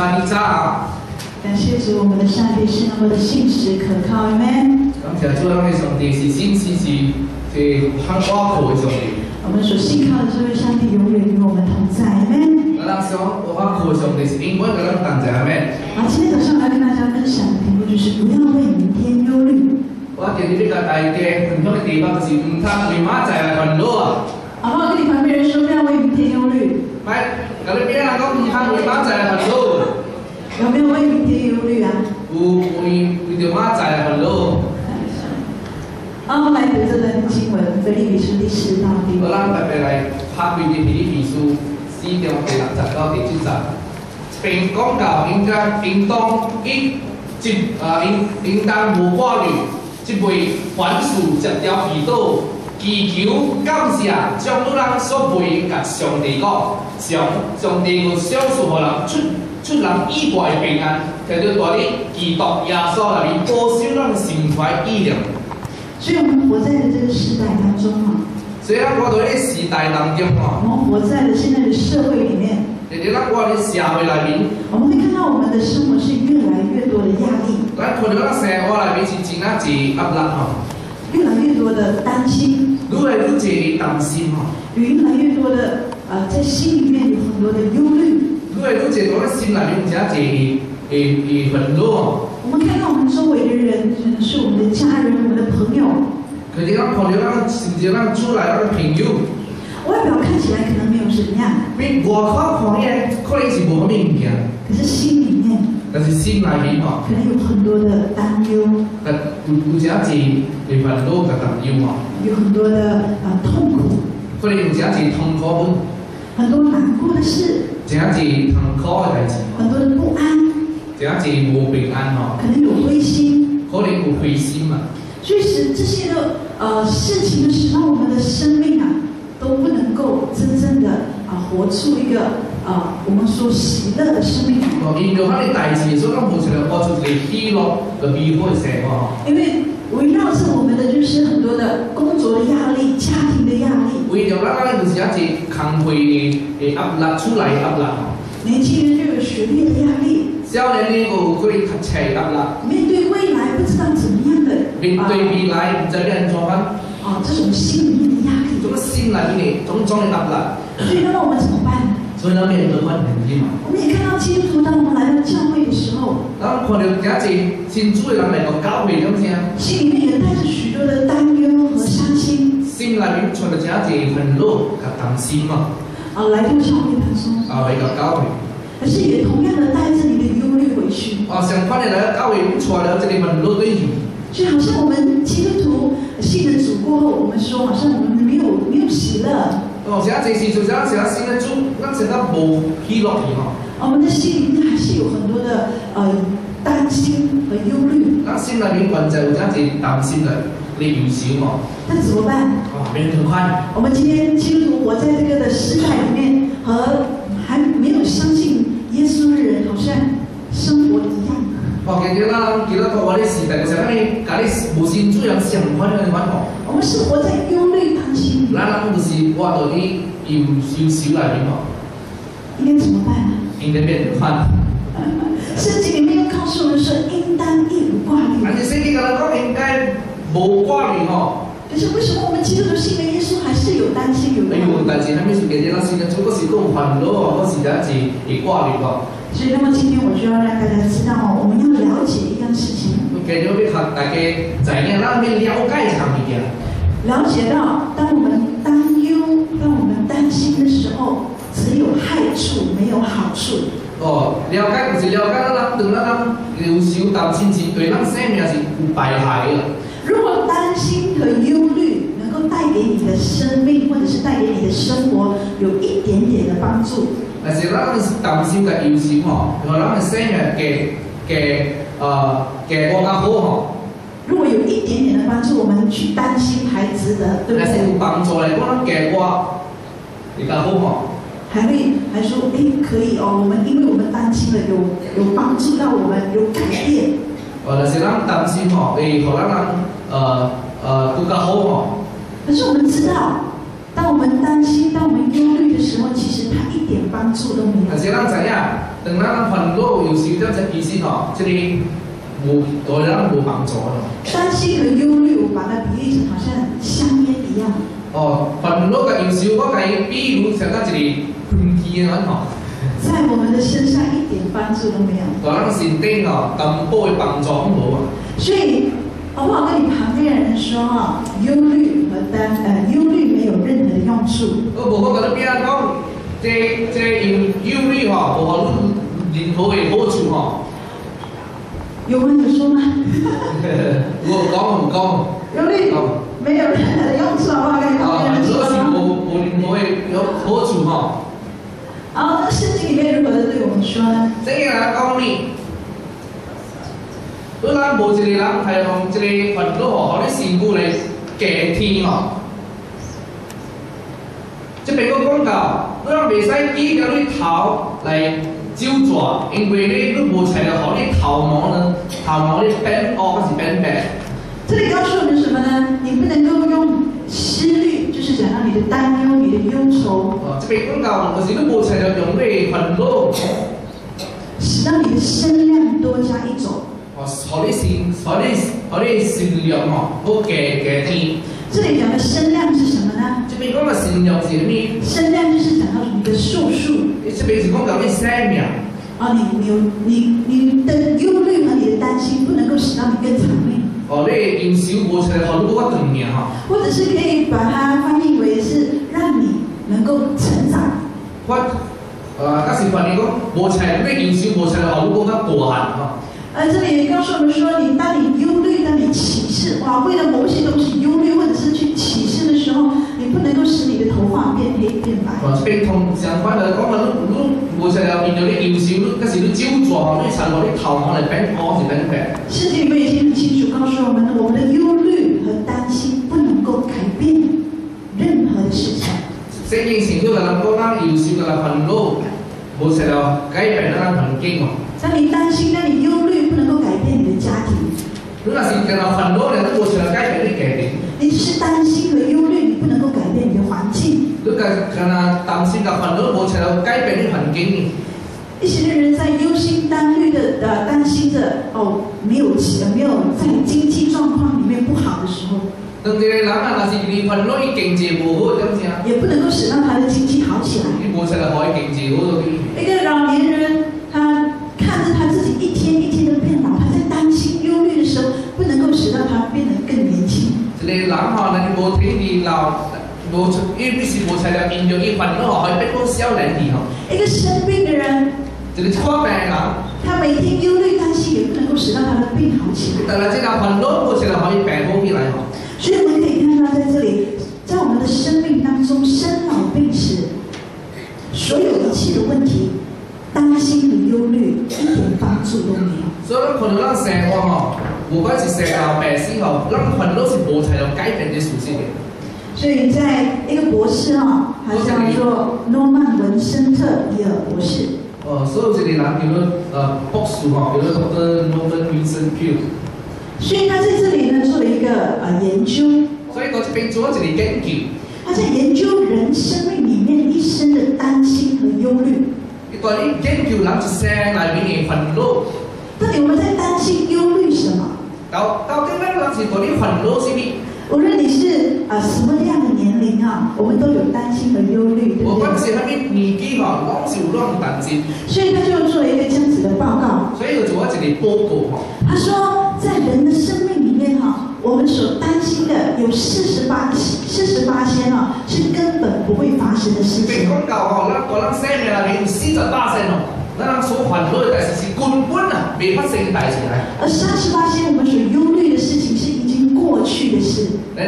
感谢主，我们的上帝是那么的信实可靠，阿门。感谢主，让我上帝是新信息的夸夸口的上帝。我们所信靠的这位上帝永远与我们同在，阿门。那的上帝是好，今天早上来跟大家分享的题目就是：不要为明天忧虑。我今日比较大一很多地方是唔差，你仔来混路。阿好跟你旁边人说：“不要为明天忧虑。”，麦，边人变阿哥，你马仔来混路。有没有为明天忧虑啊？有为，为着妈在乎咯。好，来读这段新闻，菲律宾是第十大地，我让特别来拍对的《菲律宾书，四条第六十到第七十。平讲告应该应当一接啊，应当无挂虑，即为凡事十条比到祈求，感谢将鲁人所背甲上帝讲，上上帝个相数目人出。出人医外病安，就到大啲医毒耶稣里面多少都心怀快医疗。所以我们活在的这个时代当中啊，所以喺我哋时代当中啊，我们活在了现在的社会里面，你睇下我哋社会里面，我们会看到我们的生活是越来越多的压力，喺我哋嗰生活里面是真己自压力啊，越来越多的担心，越来愈多担心啊，有越来越多的啊，在心里面有很多的忧虑。对，都解心很我们看到我们周围的人，可能是我们的家人、我们的朋友。可是，他朋友，那个，看到那个出来那个朋友，外表看起来可能没有什么。样。你外看狂野，看起来是无咩物件，可是心里面，但是心里面哦。可能有很多的担忧。但，有有一下子，有烦多有担忧嘛？有很多的啊痛苦。可能有一下子痛苦，很多难过的事。怎样子痛苦的事情，很多人不安。怎样子无平安哦，可能有灰心，可能有灰心嘛。所以是这些的呃事情，是让我们的生命啊都不能够真正的啊活出一个啊我们说喜乐的生命。哦，一个方面，大事所以让无可能活出欢喜咯和平安哦。因为。围绕着我们的就是很多的工作的压力、家庭的压力。围绕那啦就是一只工会的诶压力出来压力。年轻人就有学业的压力。少年呢，我可以读册压力。面对未来不知道怎么样的。面对未来你知道人做法。啊，这种心理的压力。怎么心理呢？怎么装压力？所以，那么我们怎么办？所以那边都多很纪嘛。我们也看到基督徒，当我们来到教会的时候，当看到家姐请主一下那个教会，怎么心里面也带着许多的担忧和伤心。心里面传的家姐很和担心嘛。啊，来到教会他说。啊，一个高伟，可是也同样的带着你的忧虑回去。啊，想快点来到教会，来了这里面很多对景。就好像我们基督徒信了主过后，我们说好像我们没有没有喜乐。哦，其他这些就是其他心呢，主，咱这个无去落去哈。我们的心里面还是有很多的呃担心和忧虑。那心里面存在这样子担心的，你有少吗？那怎么办？哦，变更快。我们今天进入活在这个的时代里面，和还没有相信耶稣的人好像生活一样。哦，记得啦，记得托我的事，等一下看你家里母亲做两箱花给你买好。我们是活在忧。那咱不是话到底有又少来点哦？应该怎么办呢？应该变得宽。圣经里面又告诉我们说，应当一无挂念。但是圣经跟咱讲应该无挂念哦。可是为什么我们基督的信的耶稣还是有担心？有没有担心，他们是给咱老师讲，这个是都困难哦，那是事就一直也挂念哦。所以那么今天我就要让大家知道哦，我们要了解一样事情。给咱别看大家怎样，咱要了解一下对的。了解到，当我们担忧、当我们担心的时候，只有害处没有好处。哦，了解就是了解，了，咱对了咱有时有担心，对咱生命是有危害的。如果担心和忧虑能够带给你的生命，或者是带给你的生活有一点点的帮助，但是咱们是担心的忧愁哦，和咱们生命给给呃给国家好好。如果有一点点的帮助，我们去担心还值得，对不对？有帮助嘞，不能给过，你搞不好。还会还说，哎，可以哦，我们因为我们担心了，有有帮助到我们，有改变。或者是让担心哦，哎，好让人呃呃，都搞好可是我们知道，当我们担心、当我们忧虑的时候，其实他一点帮助都没有。那些是让怎样，等他们很多有时间再提醒哦，这里。无，个让无帮助咯。担心和忧虑，我把它比喻成好像香烟一样。哦，愤怒嘅燃烧，我讲伊比如想到一啲空气很好。在我们的身上一点帮助都没有。个人是定咯，根本帮助所以，好不好跟你旁边人说啊？忧虑和担，诶，忧虑没有任何用处。我唔好讲得变啊，这这即即忧虑哈，唔好有任何的好处吼。有人你说吗？我高很高。有理。没有人用说话跟高人说。啊，我我我也要喝主哈。啊，那圣经里面如何对我们说呢？这个人讲你。tôi là bố ờ, ờ, chỉ là thầy ông chỉ là phật lô họ họ đi xin cô này kể thi mà chứ bây giờ con cả tôi bị sai kỹ cái lối thảo này 修作，因为呢，都冇材到好啲头毛呢，头毛啲白哦，还是白白。这里告诉我们什么呢？你不能够用思虑，就是讲到你的担忧、你的忧愁。哦，这边广告，我是都冇材到，容易很多。使到你的声量多加一种。哦，好啲心，好的好的心量哦，我给给你。这里讲的声量。是什么？生量就是讲到你的寿数。你这平时讲讲你生命。啊，你你你你的忧虑和你的担心不能够使到你更长命。哦，你阴消过出来好多个我长命哈。或者是可以把它翻译为是让你能够成长。我呃，那是翻译讲过出来，你阴消过出来好多个我短哈。呃，这里告诉我们说，你当你忧虑、当你歧视，哇，为了某些东西忧虑。你不能够使你的头发变黑变白。变同上，刚才讲到你，我现在变到的忧愁，那时都焦状，那长到的头发来变光是变白。圣经里面清楚告诉我们，我们的忧虑和担心不能够改变任何的事情。圣经成就的什么呢？忧愁的了烦多，无现在改变的环境哦。那你担心，那你忧虑，不能够改变你的家庭。那是得了烦恼的，我现在改变的改变。你只是担心和忧。在担心的的一些人在忧心、担虑的、呃担心着，哦，没有钱、没有在经济状况里面不好的时候，那些老人还是被烦恼与境界磨合，懂不也不能够使到他的经济好起来。你磨出了好的境界，好了。一个老年人，他看着他自己一天一天的变老，他在担心、忧虑的时候，不能够使到他变得更年轻。这个老好，那你莫听你老。多出越不消多材料，因着一份都哦变多消来的好。一个生病的人，这个宽面讲，他每天忧虑担心，也不能够使到他的病好起来。但是这份多，目前的话也病好起来哦。所以我们可以看到，在这里，在我们的生命当中，生老病死，所有一切的问题，担心与忧虑一点帮助都没有。所以可能让生活哈，不管是生老病死哈，让份多是无材料改变的属性的。所以在一个博士啊，他叫做诺曼文森特菲尔博士。哦，所有这里南屏说，呃，博士哈，比如说诺曼文森特。所以他在这里呢，做了一个呃研究。所以他这边做这里研究。他在研究人生命里面一生的担心和忧虑。所以研究南屏说，南屏也很到底我们在担心忧虑什么？到到刚刚南是讲的很多这边。无论你是啊什么样的年龄啊，我们都有担心和忧虑，对不对？我讲你年纪老是乱担心，所以他就做了一个这样子的报告。所以我做一个报告他说，在人的生命里面哈，我们所担心的有四十八四十八仙啊，是根本不会发生的事情。广告那面有四十八哦，那所烦恼的，是根本啊发生事来。而三十八些我们所忧。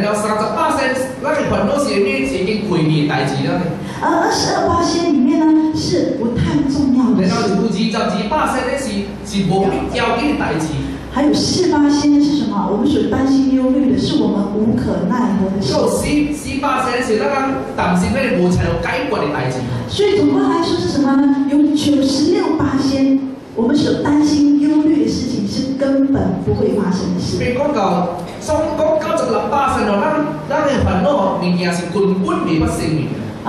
然后三十八仙，那个很多是呢是一件亏灭代志了呢。而二十二八仙里面呢，是不太重要的。然后有不止二十八星的是是不必忧虑的代志。还有四八仙是什么？我们所担心忧虑的是我们无可奈何的事。那四十八仙是那个担心被无有盖过的代志。所以总的来说是什么呢？有九十六八仙，我们所担心忧虑的事情是根本不会发生的事。别广告。我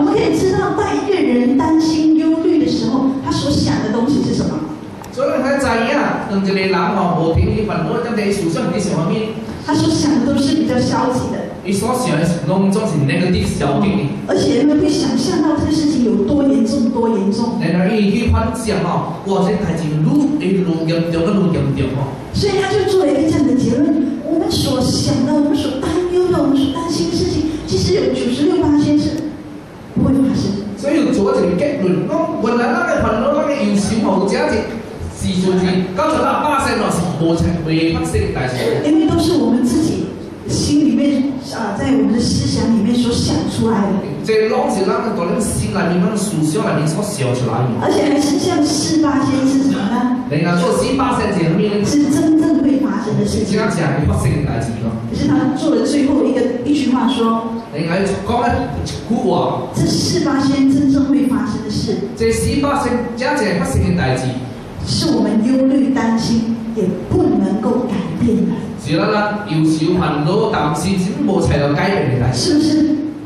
们可以知道，在一个人担心、忧虑的时候，他所想的东西是什么？所以，他这样，等这里谂哦，无停去烦恼，将这思想什么面？他所想的都是比较消极的。你所想的是 negative 的焦而且人们会想象到这个事情有多严重，多严重。哦，哇，这严重严重哦。所以他就做了一个这样的结论：，我们所想到、我们所担忧的、我们所担心的事情，其实有九十六不会发生。所以做这个结论，我本来那个烦恼、那个忧愁、那个焦是存在，搞到它发生或是不曾会发生，大是因为都是我们。心里面啊，在我们的思想里面所想出来的。这老是那个多？你心里面、思想里面所想出来的。而且还是像四八仙是什么呢？你来做四八仙前面是真正会发生的事情。这样讲你发生的事情咯。可是他做了最后一个一句话说：，你还要讲一句古话。这四八仙真正会发生的事。这四八仙只讲发生的代志，是我们忧虑担心也不能够改变的。只啦啦，要小朋友担是只冇齐有鸡俾你睇，是不是？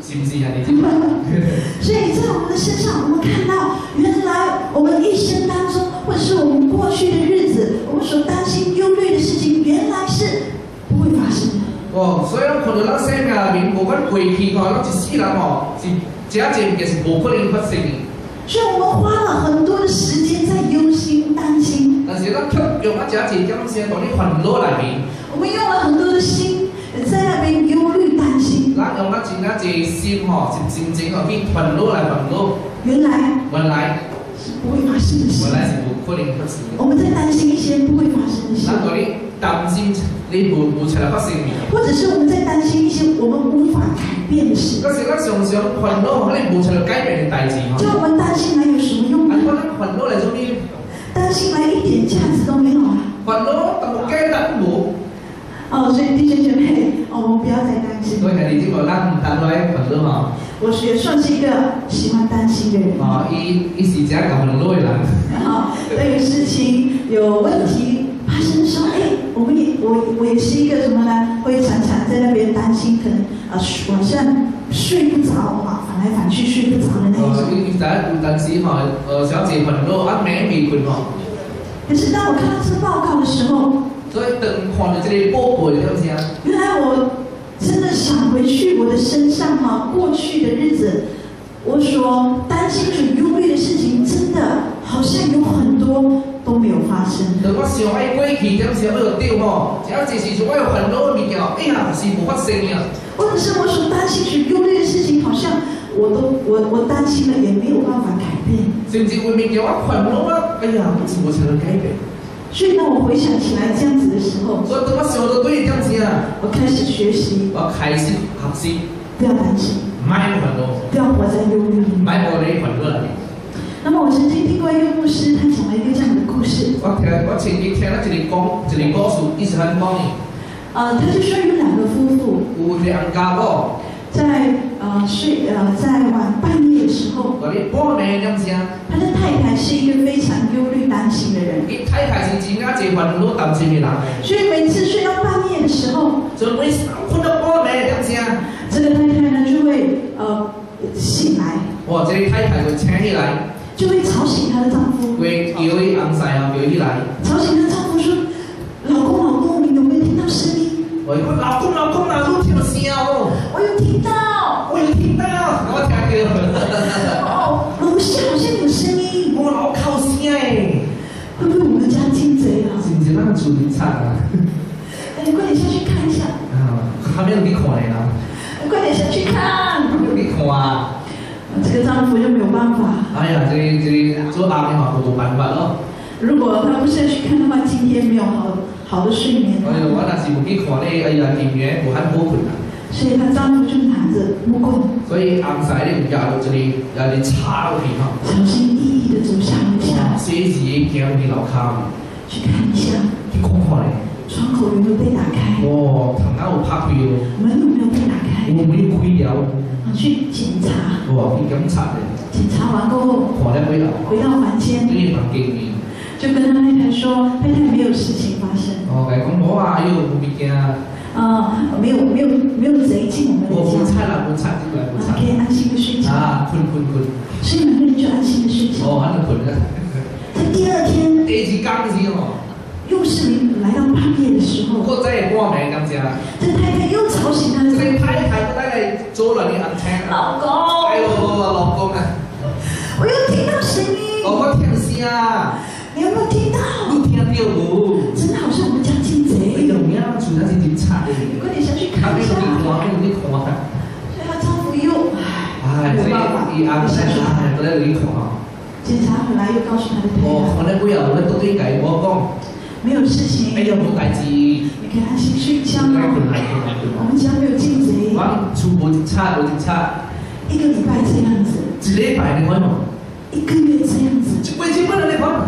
是不是啊？你知道吗？所以在我们的身上，我们看到，原来我们一生当中，或者是我们过去的日子，我们所担心、忧虑的事情，原来是不会发生的。哦，所以咱看到些人命里面，无管过去吼，那一世人哦，是这一件是无可能发生的。所以我们花了很多的时间在忧心、担心。但是咱却用啊这一件，将时间放在很多里面。我们用了很多的心在那边忧虑担心。那用们只那些心哈，是真正可以愤怒来愤怒。原来？原来？是不会发生的事。原来是不可能发生。的。我们在担心一些不会发生的事。那你的担心，你不不出来发生。或者是我们在担心一些我们无法改变的事。可是我常常困扰，可能不出来改变的代志嘛。叫我们担心来有什么用？那难过来做咩？担心来一点价值都没有啊。困扰，都无改变无。哦，所以弟兄姐妹，哦，我们不要再担心。对呀，你这个刚谈恋很多嘛。我也算是一个喜欢担心的人。哦，一一时只要搞很累啦。啊，那个事情有问题发生的时候，哎，我们也我我也是一个什么呢？会常常在那边担心，可能啊晚上睡不着哈，翻来翻去睡不着的那一种。你你担担心哈，呃，小姐很多，还没没困哦。可是当我看到这报告的时候。所以灯晃到这个波布里头，想，原来我真的想回去我的身上吗？过去的日子，我所担心很忧虑的事情，真的好像有很多都没有发生。我想要过去点小二掉嘛，只要这些事我有很多的物件，哎呀是无发生了。或者是我所担心、所忧虑的事情，好像我都我我担心了也没有办法改变，甚至会变成我困恼，我哎呀我怎么才能改变？所以当我回想起来这样子的时候，所以怎么晓得对这样子啊？我开始学习，我开始学习，不要担心，买很多，不要活在忧虑里，买我的一款多那么我曾经听过一个牧师，他讲了一个这样的故事。我听，我曾经听了这里讲，这里告诉，一直很帮你。呃，他就说有两个夫妇，有两家乐。在呃睡呃在晚半夜的时候，波啊？他的太太是一个非常忧虑担心的人。太太是怎啊结婚都担心的人，所以每次睡到半夜的时候，会波这个太太呢就会呃醒来。哇，这个太太会起来，就会吵醒她的丈夫。会叫伊昂晒啊，叫伊来。吵醒她丈夫说：“老公，老公，你有没有听到闹失眠？”老公，老公，老公。我有听到，我有听到，我听到。哦，楼下好像有声音，我老靠心哎。会不会我们家进贼了？进贼那个主人唱啊！哎，你快点下去看一下。啊，还没有你看呢。哎，快点下去看。没有去看。这个丈夫又没有办法。哎呀，这里这里做阿爹嘛，不都办烦了。如果他不下去看的话，今天没有好好的睡眠。哎呀，我那是不给看呢。哎呀，今年我还后悔了。所以他丈夫就拿着木棍。所以暗仔的，又在这里，又在查了，哈。小心翼翼的走向楼下。随时检查老康。去看一下，好酷的，窗口没有被打开。哇，他们那有拍哦。门有没有被打开？我门开了。去检查。哇，去检查的。检查完过后。回来回到房间。跟他太说，太太没有事情发生。哦，来广播啊，又无必惊。啊，没有没有没有贼进，我们家。我不插了，不插进来，不插。可以安心的睡觉。啊，困困困。睡两个人就安心的睡觉。哦，还在困呢。他第二天，第二天刚醒哦。又是来到半夜的时候。我再也挂不着家。这太太又吵醒了。这太太不过来做了你一床。老公。哎呦，老公啊！我又听到声音。老公听不见啊。你有没有听到？不听到，不。检查回来又告诉他的朋友。哦，我不要，我们都对改我讲。没有事情。哎呀，不客气。你可以安心睡觉我们家没有进贼。哇，住不的差，我就差。一个礼拜这样子。一礼拜你看哦。一个月这样子。就问就问了你看。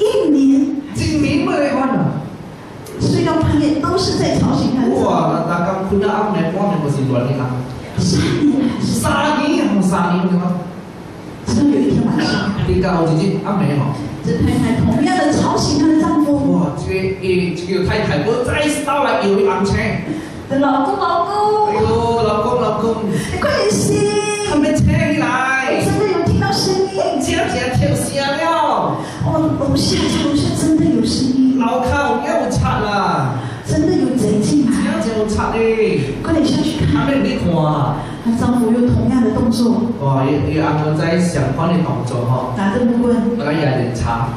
一年。一年问了看哦。睡到半夜都是在吵醒他。哇，那那刚到不是沙地啊，是沙地，红沙怎对吗？直有一天晚上，你家老姐姐阿梅哦，这太太同样的吵醒她的丈夫。哇，这个，这个太太我再次到来有一按车。老公老公，哎呦，老公老公，你快点醒！他们车来，真的有听到声音，这样这样跳的了。哇，楼下这楼下真的有声音，老康又惨了，真的有贼进。来。快点下去看！阿妹，你看，她丈夫用同样的动作。哇，也也按在相反的动作哈。拿着木棍，他也在擦。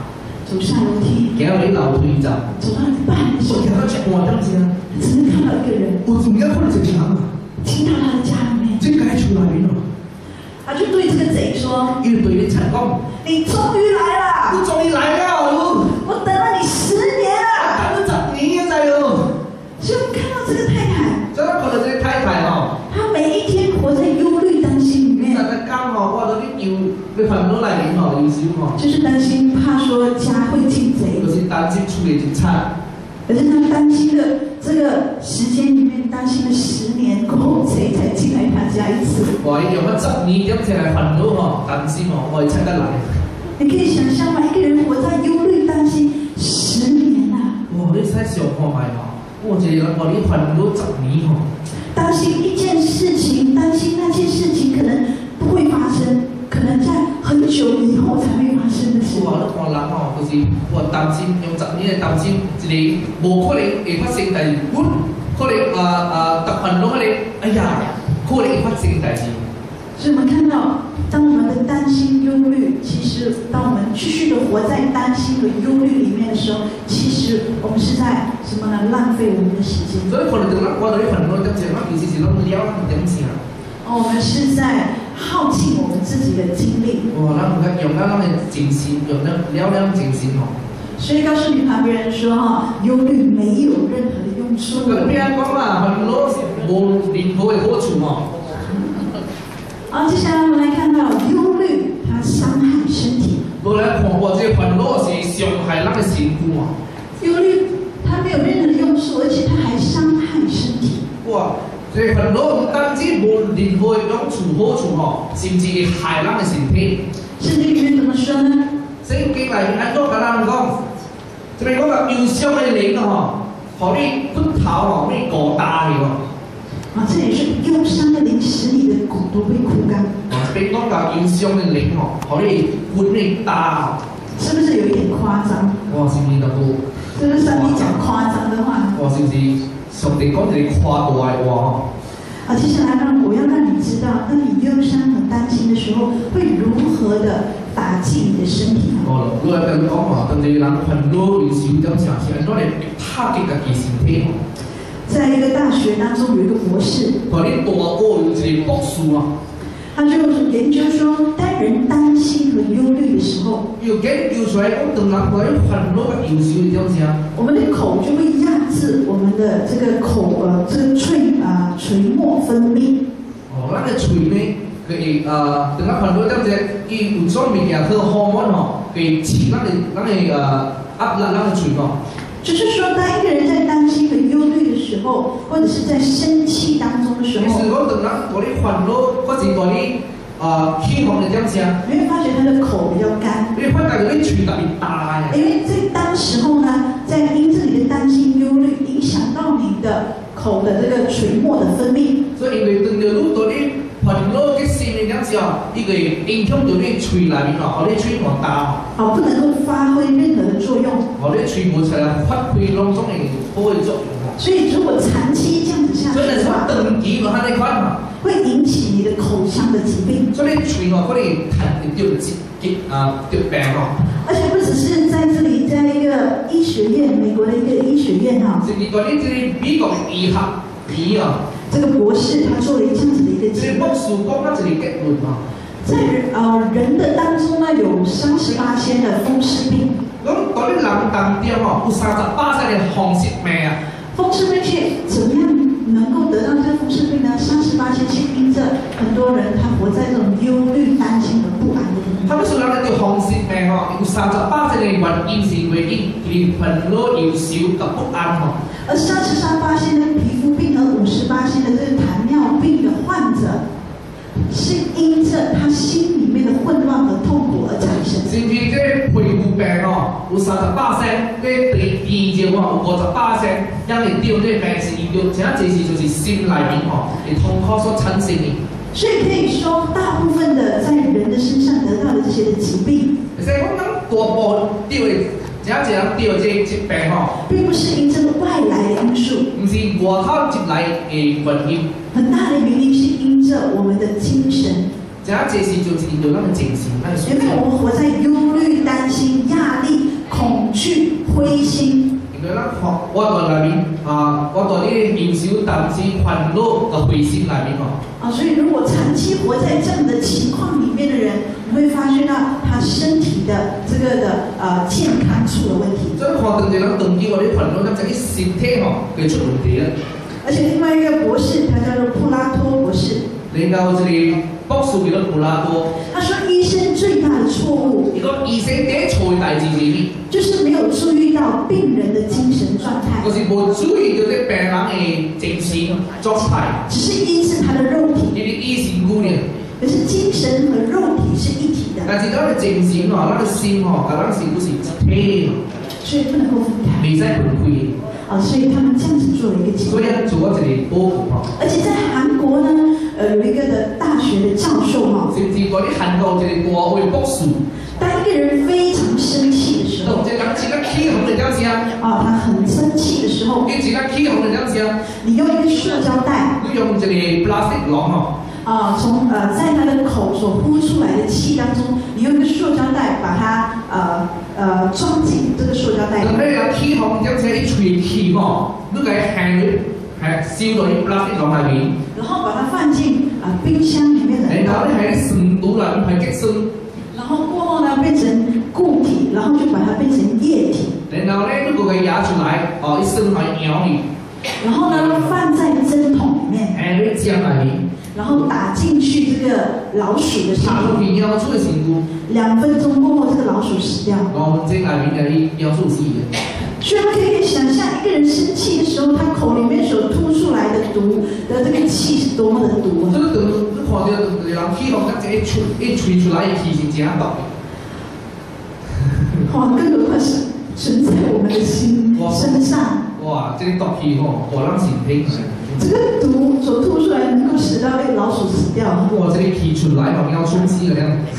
走下楼梯，给到那老队长走到一半，时。看到只怪东西，他只能看到一个人，我怎么看不到这个墙？听到他的家里面，这该出来了？他就对这个贼说，一边躲成功，你终于来了，你终于来了！”就是担心，怕说家会进贼。可是担心处理警差。可是他担心的这个时间里面，担心了十年，恐谁才进来他家一次？哇！有个执女，一起来烦恼哦，担心哦，也猜得来。你可以想象吗？一个人活在忧虑担心十年呐。哇！你太小看卖哦，我一个人有你烦恼十年哦，担心一件事情，担心那件事情可能不会发生。久以后才会发生的事。是啊，我我老话就是，我担心用十年来担心，你不可能会发生大事，不可能啊啊，等很多的，哎呀，可能发生大事。所以我们看到，当我们的担心、忧虑，其实当我们继续的活在担心和忧虑里面的时候，其实我们是在什么呢？浪费我们的时间。所以可能这个浪，我等于很多在讲那比自己浪费掉很多哦，我们是在。耗尽我们自己的精力。哇，那用那那个精神，用那嘹亮精神哦。所以，告诉你旁边人说哈，忧虑没有任何的用处。很悲观啦，很落无任何的好处嘛。好，接下来我们来看到忧虑，它伤害身体。我来看，我这烦恼是伤害那个心啊。忧虑它没有任何的用处，而且它还伤害身体。哇。这烦恼、无知、无智慧、不懂处好处恶，甚至害了我们身体。甚至你怎么说呢？曾经来很多老人家，这边讲到忧伤的灵哦，好谓枯头哦，何谓干大哦？啊，这里是忧伤的灵，使你的骨都被枯干。啊，这边讲到忧伤的灵哦，好谓骨何大哦？是不是有一点夸张？哇，信息都不。这是稍微讲夸张的话。哇，不息。所以讲，等于花多啊！好，接下来呢，我要让你知道，当你忧伤和担心的时候，会如何的打击你的身体。讲人很多，有时候讲起来，多打击自己身体。在一个大学当中，有一个博士。大学有博士他就是研究说，当人担心和忧虑的时候，有跟有在个等男朋友愤怒个，又是有这样啊。我们的口就会压制我们的这个口呃这个唾啊唾沫分泌。哦，那个唾呢可以啊，等他很多这样子，伊有专门一条荷尔蒙哦，可以起那个那个呃压力那个唾个。就是说，当一个人在担心和忧虑的时候，或者是在生气。当中的时候，是我等人玻璃欢乐或是玻璃啊，气愤的这样子啊，你会发觉他的口比较干，你发觉你的嘴特别大呀？因为在当时候呢，在因这里的担心忧虑，影响到你的口的这个唾沫的分泌。所以因为等到如多你欢乐开心的样子哦，一个影响到你嘴里面哦，你的嘴巴大哦，哦，不能够发挥任何的作用。我的嘴巴才能发挥当中的多的作用。所以，如果长期这样子下，所以你才等级落哈那款嘛，会引起你的口腔的疾病。所以你嘴哦可能谈得就结结啊就病哦。而且不只是在这里，在一个医学院，美国的一个医学院哈。在美国，这里美国的医学，医学这个博士他做了一这样子的一个，这个书讲啊这里根本嘛，在啊人的当中呢有三十八千的风湿病。讲到你人当中哦有三十八千的风湿病啊。风湿病去怎么样能够得到这风湿病呢？三十八星是因着很多人他活在这种忧虑、担心和不安的。他们说，拿来丢红色梅哦，有三十八这里把阴性规定，离婚咯，有小的不安哦。而三十三八星的皮肤病和五十八星的这个糖尿病的患者，是因着他心里面的混乱和痛苦而。产。甚至这皮肤病哦，有三十八种；这第二种哦，有五十八种。因为掉这些病是因着，恰恰就是就是心里面哦，你外头所产生的。所以可以说，大部分的在人的身上得到的这些的疾病，所以我们多宝掉的，只要只要掉这疾病哦，并不是因这个外来的因素，不是外头进来的原因，很大的原因是因着我们的精神。时就是有那那么因为我们活在忧虑、担心、压力、恐惧、灰心。你看那活，我坐那边啊，我坐呢面，少担心、烦恼和灰心那边哦。啊，所以如果长期活在这样的情况里面的人，你会发现到他身体的这个的呃健康出了问题。这个活动就让动京我的朋友那么一心态哦，就出问题了。而且另外一个博士，他叫做普拉托博士。你看这里。告诉比们普拉多，他说医生最大的错误，一个医生第一错的代志是咩？就是没有注意到病人的精神状态，不是不注意到啲病人嘅精神状态，只是医治他的肉体。你的医生姑娘，可是精神和肉体是一体的。但是他个精神哦，他个心哦，佢嗰个心不是铁，所以不能够分开。美在回归，啊，所以他们这样子做了一个，所以要这里波普哦。而且在韩国呢。呃，有一个的大学的教授哈，甚至讲很多这里过去博士，当一个人非常生气的时候，啊，他很生气的时候，你用一个气红的样子啊，你用一个塑胶袋，用个 plastic 啊，从呃在他的口所呼出来的气当中，你用一个塑胶袋把它呃呃装进这个塑胶袋，那有气红的样子一吹气嘛，那个含喊。然后把它放进啊冰箱里面的。然后呢，还是消毒了，然后结然后过后呢，变成固体，然后就把它变成液体。然后呢，如果压出来，哦，一升出来咬你。然后呢，放在针筒里面。哎，一支牙签。然后打进去这个老鼠的。插头皮一样粗的成度。两分钟过后，这个老鼠死掉。我们这牙签来要述自所以，虽然可以想象一个人生气的时候，他口里面。一吹一吹出来，气是正大。哇，更何况是存在我们的心身上。哇，这个毒气哦，哇，咱前听。这个毒所吐出来，能够使到被老鼠死掉。哇，这里气出来，我们要注意了。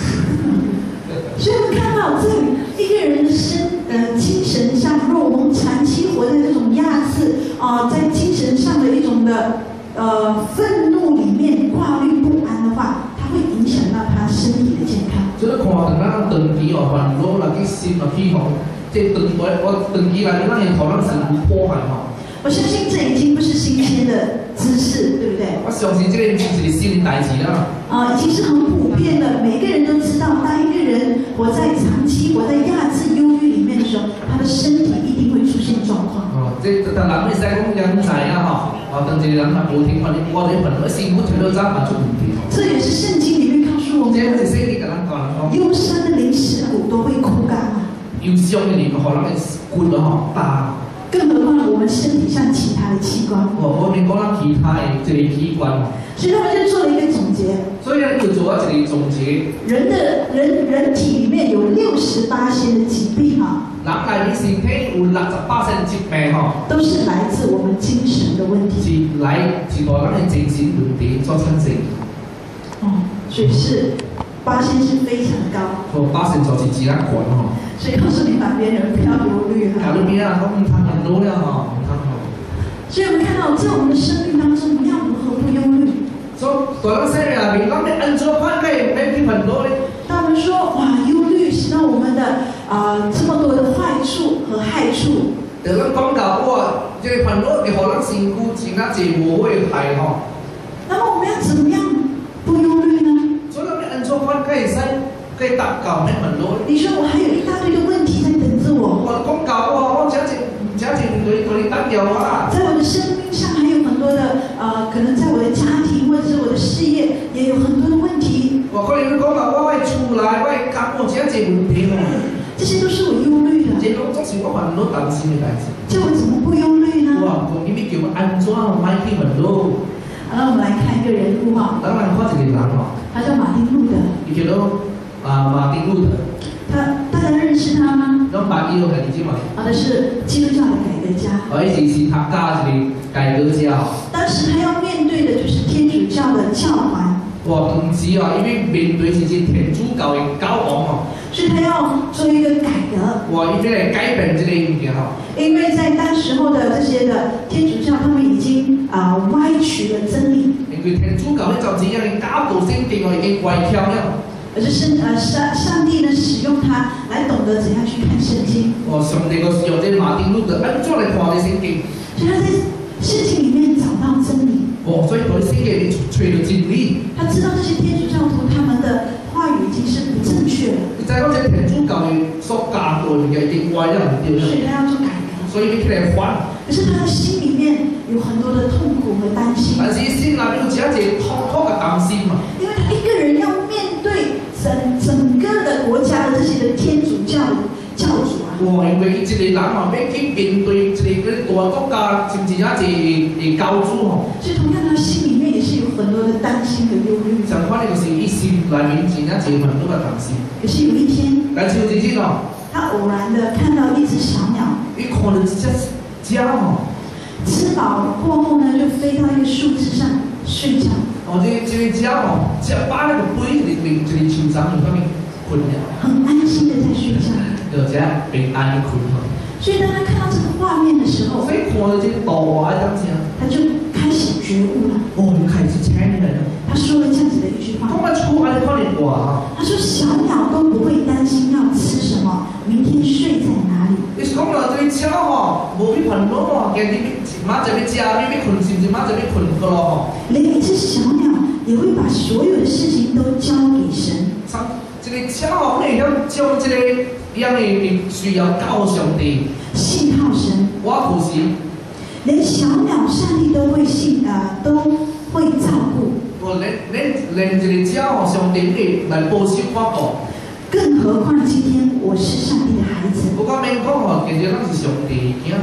所以，我们看到，这里，一个人的身呃精神上，若我们长期活在这种亚制啊，在精神上的一种的呃愤怒里面挂虑。身体的健康。所以你看，等咱等机哦，凡做那啲心啊疲劳，这等过我等机来，你讲人头脑产生破坏吼。我相信这已经不是新鲜的知识，对不对？我相信这个已经是心灵大事啦。啊，已经是很普遍的，每个人都知道，当一个人活在长期活在亚致忧郁里面的时候，他的身体一定会出现状况。哦，这这当然会在供养财啊？吼，我等个让他不听话，你我你反而心不全都在满足问题。这也是圣经忧伤的连食谷都会枯干啊！忧伤的连可能连骨哦、牙，更何况我们身体上其他的器官。我我连讲了其他的这些器官，所以他们就做了一个总结。所以呢，就做了一个总结。人的人人体里面有六十八星的疾病啊。人类的身体有六十八星疾病哈，都是来自我们精神的问题。是来，自我当然精神问题造成症。所是八信是非常高。哦，八信做起几难管哦。所以告诉你旁边人不要忧虑哈。搞得啊，人弄他很多哈，他哈。所以我们看到，在我们的生命当中，你要如何不忧虑？说，以，所那些人啊，名那些恩仇判对，没听很多嘞。他们说，哇，忧虑使到我们的啊这么多的坏处和害处。得了广告话，这很多的好人辛苦，只那这不会害哈。那么我们要怎么样？我可以生，可以大搞很多。你说我还有一大堆的问题在等着我。我公搞啊，我解决、解可以决掉忧啊。在我的生命上还有很多的呃，可能在我的家庭或者是我的事业也有很多的问题。我可一公告我会出来，我会搞我解决问题了。这些都是我忧虑的。这些都是我很多担心的代志。叫我怎么不忧虑呢？哇，我那边叫我安装、买添很多。好了，我们来看一个人物哈。当然，看这里人哈。他叫马丁路德。你觉得啊，马丁路德？他大家认识他吗？那马丁路你是吗？啊，他是基督教的改革家。还是是大家的改革家哦。当时他要面对的就是天主教的教皇。哇，同济啊，因为面对是些天主教的教皇哦。是他要做一个改革。哇，应该改本”这个应语好。因为在那时候的这些的天主教，他们已经啊歪曲了真理。你对，他样圣了。而是圣呃上上帝呢，使用来懂得怎样去看圣经。哦，这马丁路德？怎来看这圣经？所以他在圣经里面找到真理。哦，所以他先给催了精力。他知道这些天主教徒，他们的话语已经是不正。知那些天主教的加多人家已经歪了，对不所以他要做改革，所以他来还。可是他的心里面有很多的痛苦和担心。但是心里面只有这痛苦的担心嘛？因为他一个人要面对整整个的国家的这些的天主教教主。哇，因为伊一列人话要去面对一嗰啲大国家，甚至一节一教主哦。所以，同样，他心里面也是有很多的担心和忧虑。想快乐是，一心来面对一节很多嘅担心。可是有一天，来超级知道，他偶然的看到一只小鸟，一可能只只哦，吃饱过后呢，就飞到一个树枝上睡觉。哦，这这只哦，只把那个背的面这里心脏嗰方面困了。很安心的在睡觉。所以，当他看到这个画面的时候，他就开始觉悟了。哦，开始猜了。他说了这样子的一句话：他说小鸟都不会担心要吃什么，明天睡在哪里。你讲了这边吃哦，没了马吃困马困连一只小鸟也会把所有的事情都交给神。只鸟可以将这个样的需要交上帝。信号神。我可是连小鸟上帝都会信的，都会照顾。我连连连这个鸟上帝也来保守我个。更何况今天我是上帝的孩子。不过没看哦，其实那是上帝囝。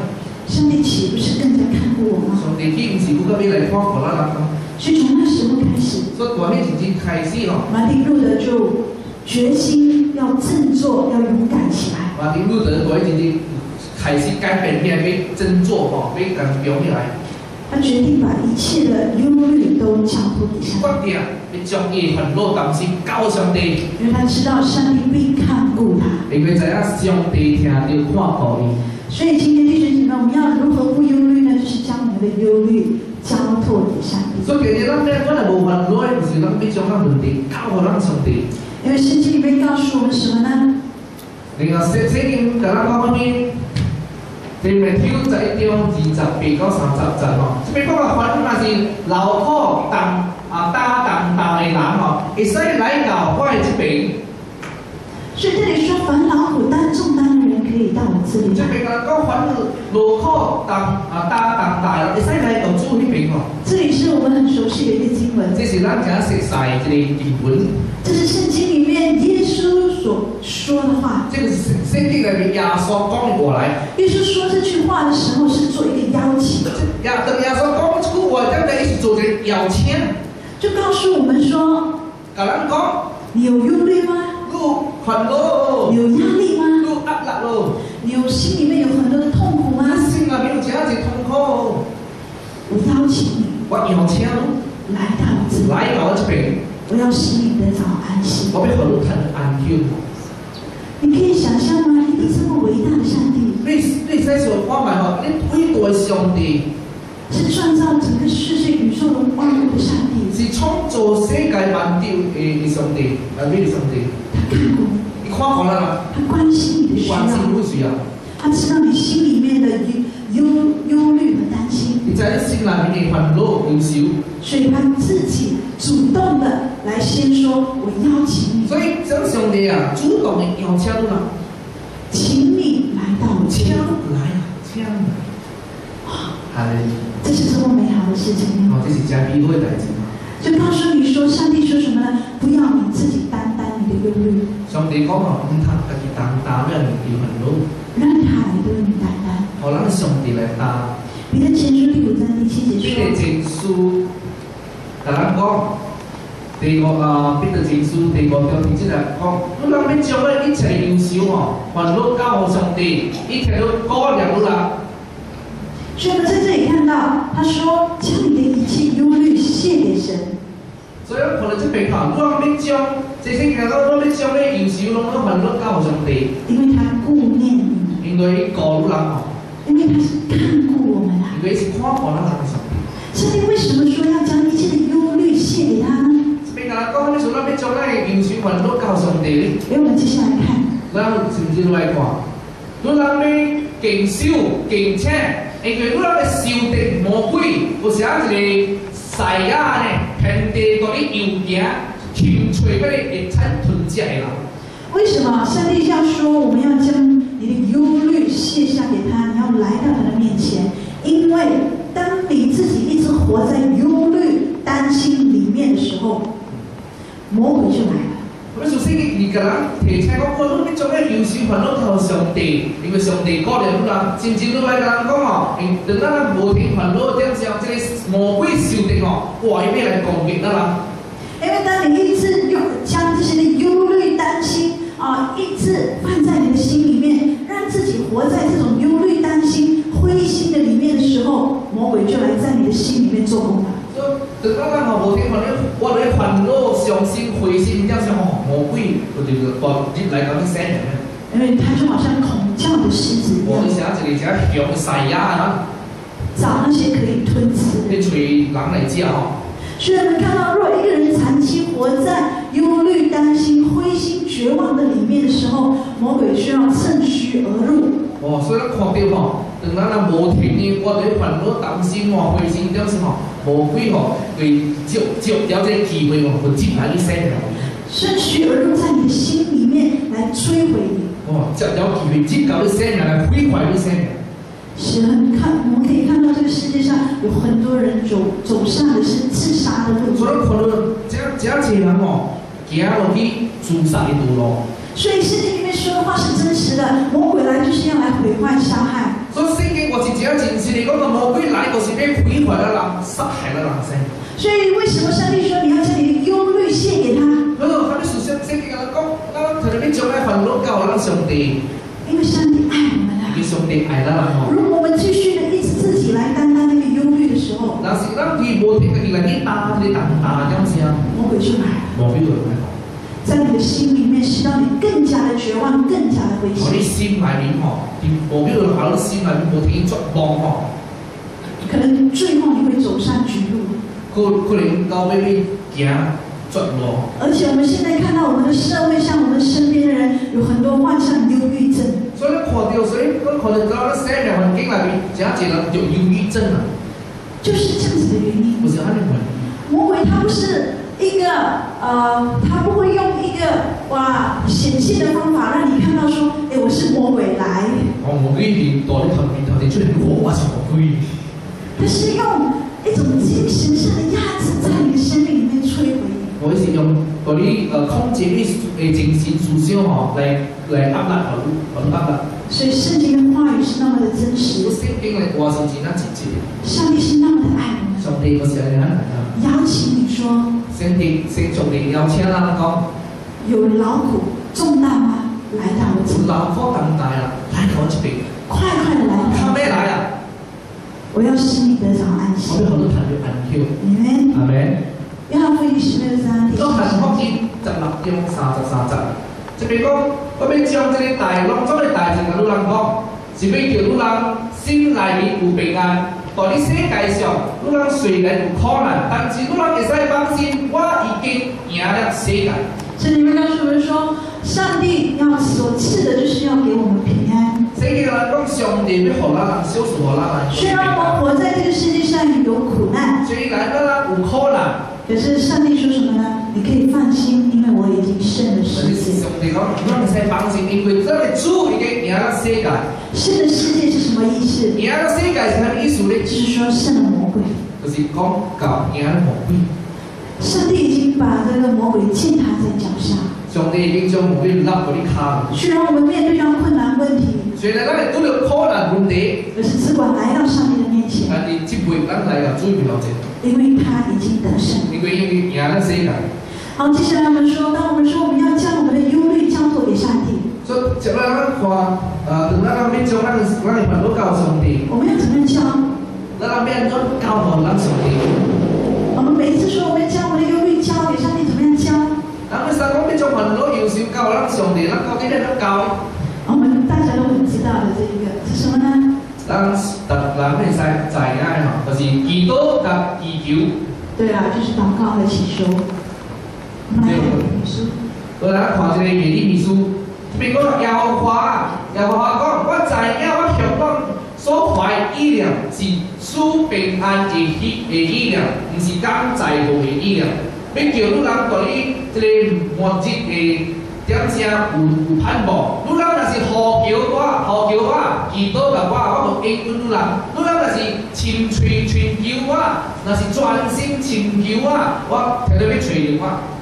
上帝岂不是更加看顾我吗？上帝岂不是不过没来看顾我啦？是从那时候开始。所以从多年前开始哦。马丁路德就。决心要振作，要勇敢起来。哇，林路德，国已经的还是该本天振作哈，要敢表起来。他决定把一切的忧虑都交托给上帝。对你将你很多东西交上帝。因为他知道上帝必看顾他。因为咱要上帝听你话口音。所以今天弟兄姊妹，我们要如何不忧虑呢？就是将我们的忧虑交托给上帝。所以今天大家看到我们，我们是那么骄傲、本地、高傲、冷、上帝。因为圣经里面告诉我们什么呢？另外，圣经在那方面，前面挑仔讲自责被告上责责哦，这边讲的反那是老夫担啊，大担的人哦，一生来牛乖这边。所以这里说反老虎担重担人。可以到我这里。这边刚刚反是路口当啊搭当大，可以使来熬煮一瓶哦。这里是我们很熟悉的一个经文。这是咱家写在这里经文。这是圣经里面耶稣所说的话。这个是圣经里面耶稣讲过来。耶稣说这句话的时候是做一个邀请。亚当、亚述讲出我跟他一起做一个邀请，就告诉我们说，高人哥，你有用的吗？用，有咯。心里面有很多的痛苦吗？没有，没有这样子痛苦。我邀请你，我邀请来到这里，来到这边，我要使你的早安息。我被很多疼，安定你可以想象吗？一个这么伟大的上帝，那些那些小花哈，你对待上帝是创造整个世界宇宙的万物的上帝，是创造世界万物的上帝，哪位上帝？他看过，你看过啦？他关心你的需要，关心不需要。他知道你心里面的忧忧忧虑和担心，心里面所以他自己主动的来先说：“我邀请你。”所以讲兄弟啊，主动邀请了，请你来到，我来，来，这样，好，这是多么美好的事情！哦，这是嘉宾会来吗？就告诉你说，上帝说什么呢？不要你自己担当你的忧虑。兄弟，刚好我们他他担担当没有你烦恼。让他的儿女担来。好，让兄弟来担。彼得前书第五章第七节说：“彼得前书，他讲，弟兄啊，彼得前书，弟兄要听出来讲，我们每将呢一切忧愁哦，还落交乎上帝，一切都过得啦。所以我们在这里看到，他说将你的一切忧虑卸给神。所以，可能这边看，我们每将这些其我们每将呢忧愁拢都还落交乎上帝，因为他顾念。因为搞路难搞，因为他是看顾我们啦。因为是宽广那的走。上帝为什么说要将一切的忧虑卸给他呢？是边哪个高？为什那边被将来油钱还都交上地里？哎，我们接下来看，那是不是来看，如果没减修减少，因为那个修的魔鬼，不者是那个晒呀呢，平地多的油脚，乾脆把你一餐吞进去了。为什么上帝这说？我们要将。你的忧虑卸下给他，你要来到他的面前，因为当你自己一直活在忧虑、担心里面的时候，魔鬼就来了。首先提我你做咩上帝，因为上帝啦，渐渐都讲哦，等无这里魔鬼哦，攻击啦？因为当你一直用。一直放在你的心里面，让自己活在这种忧虑、担心、灰心的里面的时候，魔鬼就来在你的心里面做工。了。就刚刚好我听讲的，我来烦恼、伤心、灰心，这些魔魔鬼，我就是把一来搞你心里面。因为他就好像恐吓的狮子一样，我以前一直一直养蛇呀，找那些可以吞吃。你嘴狼来嚼。学员们看到，若一个人才。魔鬼需要趁虚而入。哦，所以看到吼，等下那无担心、心是吼，魔鬼吼会接接有这机会吼，进来那些人。趁虚而入，在你的心里面来摧毁你。哦，有有机会接近那些人，来毁坏那些人。是你看，我们可以看到这个世界上有很多人走走上的是自杀的路。所以可能只要只要人哦，走落去自杀的路咯。所以圣经里面说的话是真实的，魔鬼来就是要来毁坏、伤害。所以圣经我是只要警示你，那个魔鬼来就是来毁坏啦、来杀害了那些。所以为什么上帝说你要将你的忧虑献给他？没有，反正首先圣经跟他讲，他那边叫卖很多狗，上帝。因为上帝爱我们啊。上帝爱了我如果我们继续的一直自己来担当那个忧虑的时候，那是上帝不停的来打，来打，打这样子啊。魔鬼出来。魔鬼出来。在你的心里面，使到你更加的绝望，更加的危险。我的心里面哦，我我叫佢话，我心里面冇天抓光哦。可能最后你会走上绝路。可可能到那边行抓路。而且我们现在看到我们的社会上，我们身边的人有很多患上忧郁症。所以可能有谁，都可能到那社会环境里面，渐渐有忧郁症了。就是这样子的原因。不是他的原因。魔鬼他不是。一个呃，他不会用一个哇显现的方法让你看到说，哎，我是魔鬼来。我魔鬼躲在旁边，头的，就很可怕，是魔鬼。他是用一种精神上的压制在你的生命里面摧毁。我一直用嗰啲呃控制你诶精神思想哦，来来压压，好很压压。所以圣经的话语是那么的真实。圣经里话是几那几字？上帝是那么的爱我们。上帝不是爱我的。邀请你说。兄弟，兄弟，有车难扛，有劳苦重担吗？来到我这边，劳苦大了。来到我这边，快快来！他没来了，我要使你得到安心。我边好多朋友安救，阿妹，阿妹，要会十六章，做大事不十六章，三十三章。这边讲，我们将这个大浪，为大事要路人扛，是为叫路人先来，你不平安。在世界上，我讲虽然有困难，但是督徒可以放心，我已经赢了世界。请你们诉我们说，上帝要所赐的，就是要给我们平安。谁给咱讲上帝不活啦？耶稣活啦！虽然我们活在这个世界上有苦难，虽然我们有困难。可是上帝说什么呢？你可以放心，因为我已经胜了世界。胜的世界是什么意思？是什么意思呢？就是说胜了魔鬼，就是搞搞，赢了魔鬼。上帝已经把这个魔鬼践踏在脚下。上帝已经将魔鬼让给你扛了。虽然我们面对上困难问题，虽然那里都有困难问题，可是只管来到上帝的面前。啊，你这步刚才要注意到这。因为他已经得胜。因为他赢了谁了？好，接下来我们说，当我们说我们要将我们的忧虑交托给上帝。说，那那话，呃，那那们种那个那里很多高山的。我们要怎么样交？那那边都高山难种的。我们每次说我们教，我们的忧虑交给上帝，怎么样教？南面三国的中文罗有谁高？南上底哪个比哪个高？我们大家都很知道的，这一个是什么呢？南特南面在在呀哈，就是祈祷和祈求。对啊，就是祷告和祈求。没有秘书，我来看这个美丽秘书，别个要话，要话讲我在呀，我想讲。所怀意療，是醫平安的意的意念，唔是讲濟學的意念。你叫人对到呢啲無知嘅點樣去有判報？汝人若是何求我，何求我，祈祷甲我，我同你講都人。汝人若是全球全求我，若是专心寻求我，我绝对邊傳嚟我。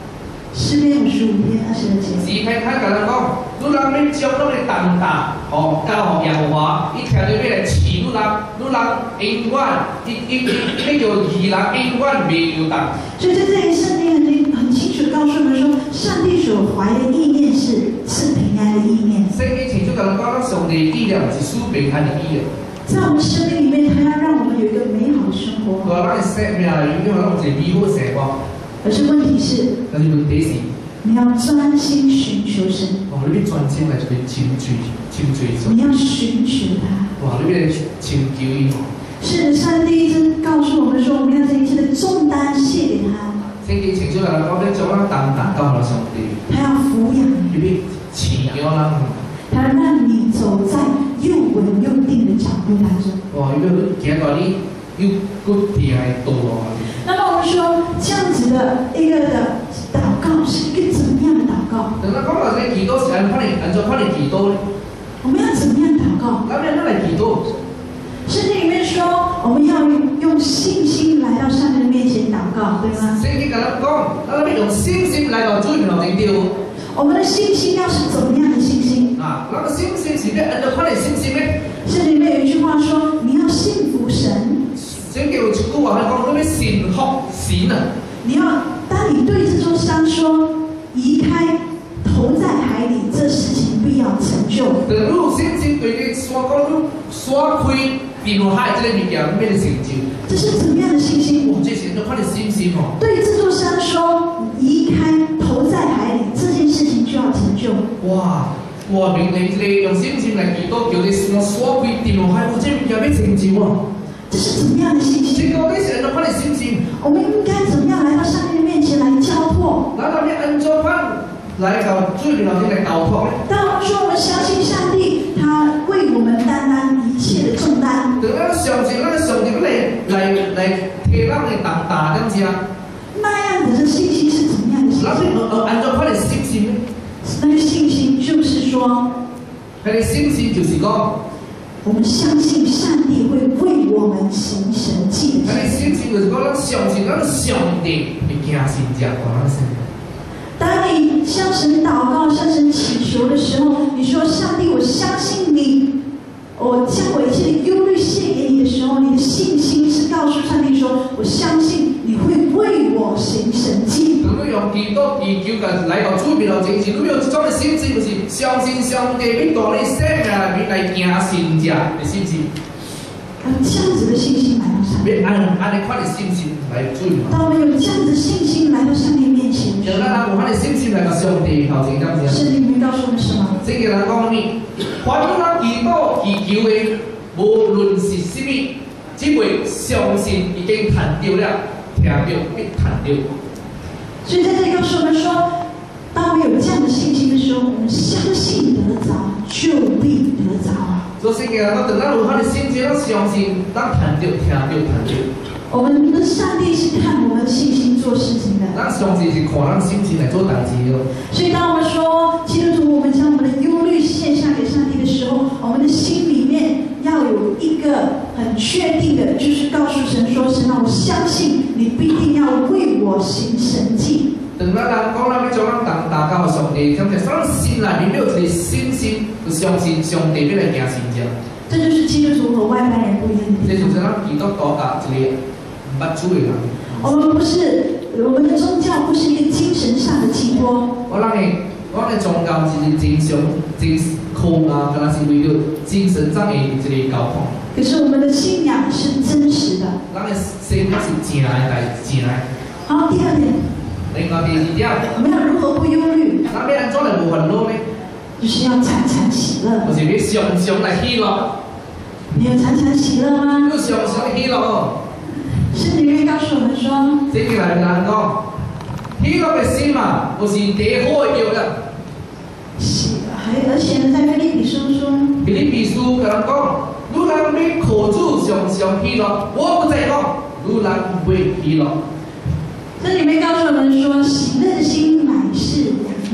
十面五十五天二十二节。几片他常常讲，你人未穷，你的当大，哦，到后讲一听到你来指，你人，你人永远，永永，你叫二人永远未有当。所以在这里，圣经很很清楚告诉我们说，上帝所怀的意念是是平安的意念。圣经清楚讲到上帝的力量是属平安的力量。在我们生命里面，他要让我们有一个美好的生活。我那里说没有，永远我们是庇护神可是问题是，你要专心寻求神。我你要寻求他。是上帝一直告诉我们说，我们要这一切的重担卸给他。他要抚养你。他让你走在又稳又定的脚步当中。那么我们说这样子的一个的祷告是一个怎么样的祷告？那他讲到说几多才能发点，按照发点几多呢？我们要怎么样祷告？我们要来几多？圣经里面说我们要用信心来到上帝的面前祷告，对吗？圣经讲到说，我们用信心来到主的面前，对我们的信心要是怎么样的信心？啊，那个信心是不是按照发点信心呢？圣经里面有一句话说，你要信服神。先叫姑啊！你讲那边信恶善啊？你要当你对这座山说移开，投在海里，这事情必要成就。对，如果信心对你所讲所亏比如海这个物件，你咩成就？这是什么样的信心？我这人都看你信唔哦。对这座山说移开投在海里，这件事情就要成就。哇！我哇！你你你用信心嚟几多？叫你所所亏掉落海，我这边有咩成就啊？这是怎么样的信心？请给我背起来，那块的信心。我们应该怎么样来到上帝的面前来交托？来到那恩座框来搞，最老天来搞托。当我们说我们相信上帝，他为我们担当一切的重担。等那个手巾，那个手巾来来来贴到那里打打这样子啊。那样子的信心是怎么样的？那是我我恩座框的信心。那个信心就是说，他的信心就是讲。我们相信上帝会为我们行神迹。就是讲，相信上帝，当你向神祷告、向神祈求的时候，你说：“上帝，我相信你，我将我一切的忧虑献给你的时候，你的信心是告诉上帝说：我相信你会为我行神迹。”要用几多祈求嘅那个转变啊？正是我要心就是相信上帝边度咧，神啊边嚟行善者，你是不是？这样子的信心来到上。别安安，你看你是来当我们有这样子的信心来到上帝面前。有那，我把你信心来到上帝面前，是不是？上帝领导说的什么？真嘅，人讲你烦恼几多几久嘅？无论是什么，只为相信已经谈掉了，听到必谈掉。所以在这里告诉我们说，当我们有这样的信心的时候，我们相信得着，就必得着啊。做信情啊，那等到我们的信心，那相信，那听就听就听就。我们的上帝是看我们信心做事情的。那上帝是看咱信心来做打击哦。所以当我们说，基督徒，我们将我们的忧虑献下给上帝的时候，我们的心里面要有一个很确定的，就是告诉神说，神啊，我相信你必定要为我行。等咱拉讲咱要将咱同大家学上帝，咁你有心内你有一个信心，就相信上帝，变来行神这就是基督徒和外邦人不一样。这就是咱基督教这里不注意啦？我们不是，我们的宗教不是一个精神上的寄托。我让你，我的宗教只是精神、精神空啊，跟拉是为个精神上的这个交通。可是我们的信仰是真实的。咱的谁不是自然来自然？好，第二点。另外我们要如何不忧虑？那别做了不烦恼呢？就是要常常喜乐。不是别常常来喜乐。你有常常喜乐吗？不常常喜乐。哦。圣经里面告诉我们说。这里来的人讲，喜乐的心嘛，不是第一好的。喜还而且呢，在那里面说说。里面说讲，如人未可做常常喜乐，我不在讲，如人被喜乐。这里面告诉我们说，喜乐的心乃是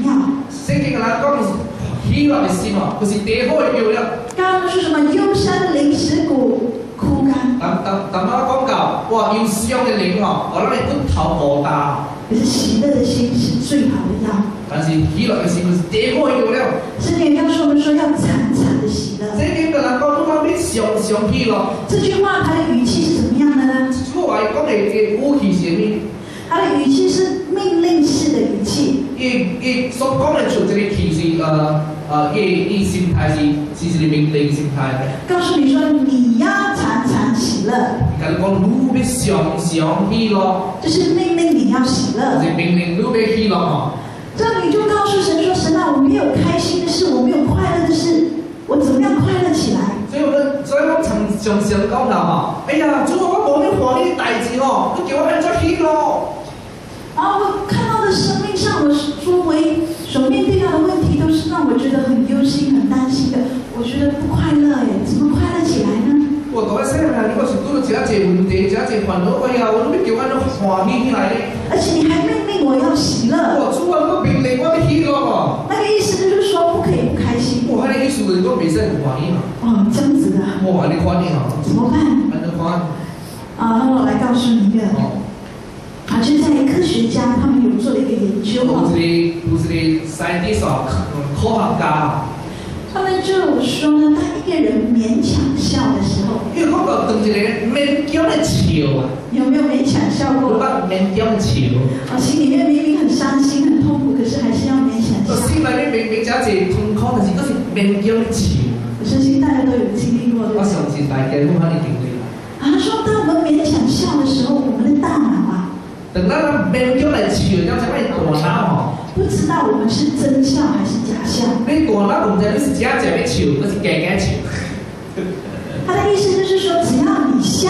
良药。先给个男是喜乐的心哦，不是叠的有了。刚刚说什么？忧伤、的灵石骨、枯干。等等等，他讲搞哇，用实用的灵哦，我让你不投博的。可是喜乐的心是最好的药。但是喜乐的心不是叠的有了。这里面告诉我们说，要常常的喜乐。先给个男告诉他们，上上屁咯。这句话它的语气是怎么样的呢？我话讲的的语气上面。他的语气是命令式的语气。一一所讲的出这个题是呃呃一一心态是，其实是命令心态。告诉你说你要常常喜乐。假如讲如果别想想气咯，就是命令你要喜乐。命令如果喜乐咯，这你就告诉神说神啊，我没有开心的事，我没有快乐的事，我怎么样快乐起来？所以我所以我常常常讲的哈，哎呀，主啊，我某啲烦啲代志哦，你叫我安作气咯。然后我看到的生命上，我周围所面对到的问题，都是让我觉得很忧心、很担心的。我觉得不快乐哎，怎么快乐起来呢？我搞外说啦，你看是做了这一问题，这一烦恼，哎呀，我都没给我那欢喜起来而且你还命令我要喜乐。我做我没令我的喜乐啊。那个意思就是说不可以不开心。我那个意思，我都没在不欢喜嘛。哦，这样子的。我哇，你欢喜啊？怎么办？很多方啊，那我来告诉你一个。啊，就在科学家他们有做了一个研究啊，不是的，不是的，scientist 科学家，他们就说呢，当一个人勉强笑的时候，一个勉强笑啊，有没有勉强笑过？我勉强笑，心里面明明很伤心、很痛苦，可是还是要勉强笑。心里面明明痛苦都是勉强笑。我相信大家都有经历过。我相信大家不怕经历。啊，说当我们勉强笑的时候，我们的大脑。等到咱面就来笑，叫什么大脑吼？不知道我们是真笑还是假笑？你大我们制你是假假的笑，那是假假笑。他的意思就是说，只要你笑，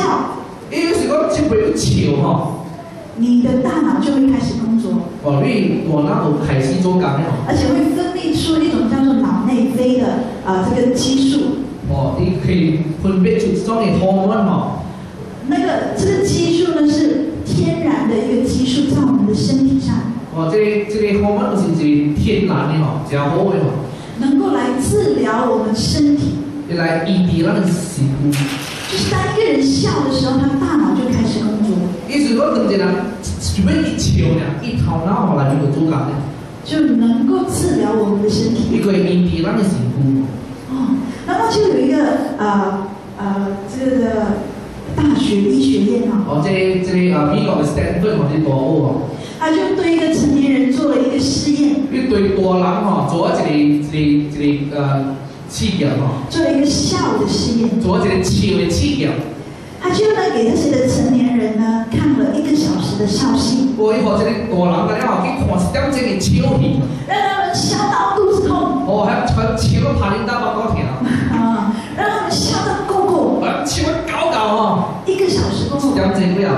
伊有是讲就会有笑哈，你的大脑就会开始工作。哦，因为我那种海西做感应。而且会分泌出一种叫做脑内啡的啊这个激素。哦，你可以分辨出，这你 h o r 那个这个激素呢是？的一个激素在我们的身体上。哦，这这个方法都是最天然的哦，正好哟。能够来治疗我们身体。来抑制那个神经。就是当一个人笑的时候，他大脑就开始工作。意思说，怎么间呢，随便一跳呢，一吵闹下来就有作用呢。就能够治疗我们的身体。你可以抑制那个神经哦。哦，那么就有一个啊啊，这个。大学医学院哦，哦，这里这里啊，美国的 Stanford 哦，你多好哦。他就对一个成年人做了一个试验。一对多人哦，做一里这里这里呃刺激哦。做了一个笑的试验。做了一个笑的刺激。他就呢给那些的成年人呢看了一个小时的笑戏。我有学这里多人，大家后去看一点这里笑片，让他们笑到肚子痛。哦，还乘穿路爬林大巴高铁啊，让他们笑到。气温搞搞哦，一个小时工作，调整不了。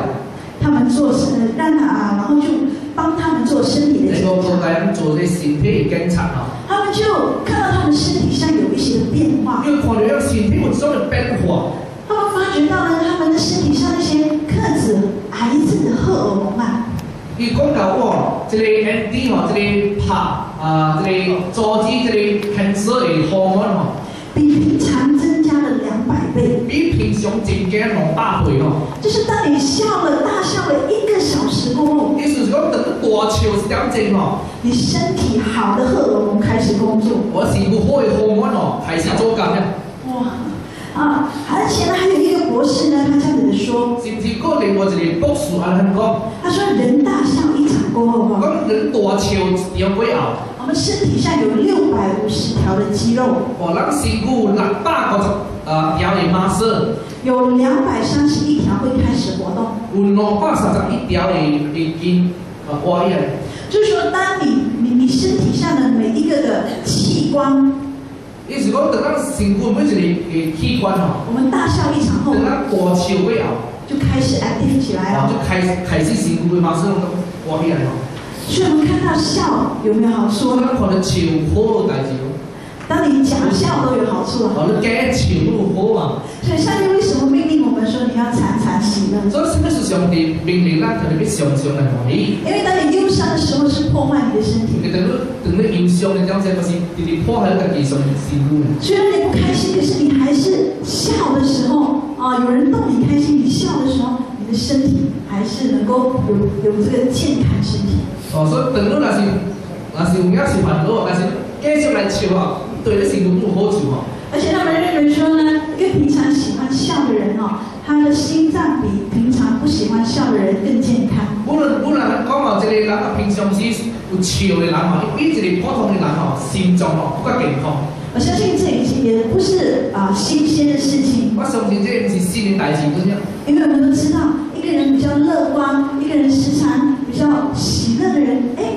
他们做是那哪啊，然后就帮他们做身体的。查。就在做在芯片检查哦。他们就看到他们身体上有一些的变化。因看到了那个芯片，的变化。他们发觉到了他们的身体上那些克子、癌症、的荷尔蒙啊。你讲告哦，这里 ND 哦，这里怕啊，这里着急，这里很子荷尔蒙哦。比 B 查。比平常增加两百倍哦！就是当你笑了、大笑了一个小时过后，意思是讲等大笑是点钟哦，你身体好的后，我们开始工作。我洗不会汗汗哦，还是做干的。哇啊！而且呢，还有一个博士呢，他这样子说，是不是可能我一个博士啊？他说，人大笑一场过后，讲人大笑两回后。我们身体上有六百五十条的肌肉。我让个心骨拉大个走，呃，表演模式。有两百三十一条会开始活动。有两百三十一条的的筋啊，活跃。就是说当你你你身体上的每一个的器官，意思讲等到心骨每一个的器官哦。我们大笑一场后，等咱大笑过后，就开始 activ 起来，就开始开始心骨会马上活跃了。所以我们看到笑有没有好处？当你假笑都有好处。所以上帝为什么命令我们说你要常常喜呢？因为当你忧伤的时候是破坏你的身体。虽然你不开心，可是你还是笑的时候啊，有人逗你开心，你笑的时候，你的身体还是能够有有这个健康身体。哦，所以等路那是，那是我们要是环保，但是继续来吃哦，对你心都能好处哦。而且他们认为说呢，一个平常喜欢笑的人哦，他的心脏比平常不喜欢笑的人更健康。不能不能讲哦，这个那个平常是有笑的人哦，比一个普通的人哦，心脏哦更健康。我相信这一些也不是啊新鲜的事情。我相信这一是新的代久样？因为我们都知道，一个人比较乐观，一个人时常。叫喜乐的人，哎，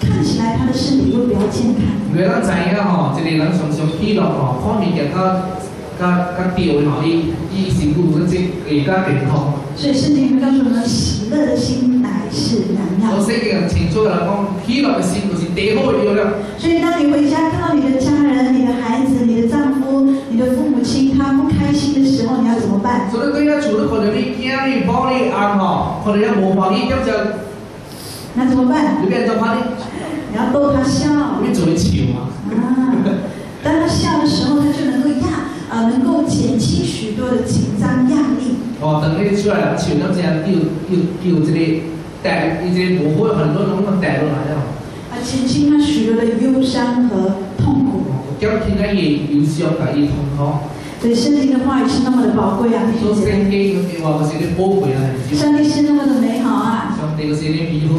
他看起来他的身体会比较健康。有人在啊，哦，这里人常常疲劳啊，怕你给他，给他地位好，一，一心不如这给他健康。所以圣经里面告诉我们，喜乐的心乃是良药。我最近听说老公疲劳的心都是最病的苗料。所以当你回家看到你的家人、你的孩子、你的丈夫、你的父母亲，他不开心的时候，你要怎么办？所以对啊，除了可能你惊你暴力暗号，可能要模仿一点就。那怎么办？你别做花呢？你要逗他笑。越走越气嘛。啊，当他笑的时候，他就能够压啊，能够减轻许多的紧张压力。哦，等你出来，气完这样又又又这里带一些模糊很多东西带过来了，啊，减轻他许多的忧伤和痛苦。第二天他也有是要改一通对，圣经的话语是那么的宝贵啊！你说，上帝是那么的美好啊！那个写的比哥，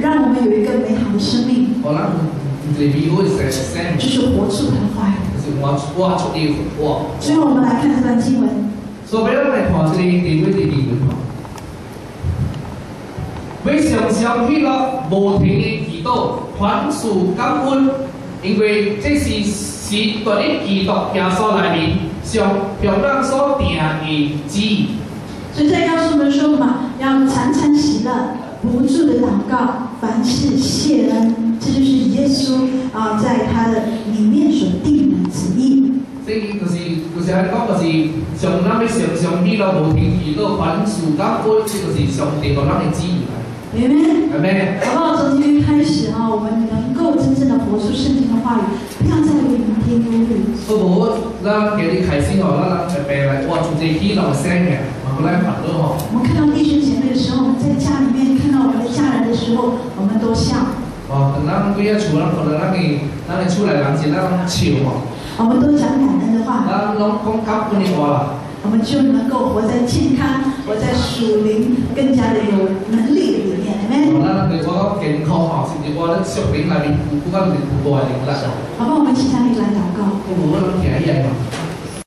让我们有一个美好的生命。好让就是活出他的话语。就是活，活出你我们来看这段经文：说不要来管这里，点没点点没点。为常想起那摩停的基督，团束甘恩，因为这是是在基督耶稣里面。上上上所定的旨意，所以在告诉我们说嘛，要常常喜乐，不住的祷告，凡事谢恩。这就是耶稣啊，在他的里面所定的旨意。这个就是就是他讲的是上那么上像，帝老公平如个凡事各国，这个是上帝老那么旨。妹妹，好不好？从今天开始啊，我们能够真正的活出圣经的话语，不要再为明天忧虑。不不，那给你开心哦，那来别来哇，从这一到三年，麻烦很多哦。我们看到弟兄姐妹的时候，我们在家里面看到我们的家人的时候，我们都笑。哦，等那不要出来，可能那你那你出来拦截，那他笑哦。我们都讲感恩的话。那老公他不你说了。我们就能够活在健康、活在属灵、更加的有能力的里面，健康好，甚我们生病那里，不管好我们请来祷告。我们我们平嘛。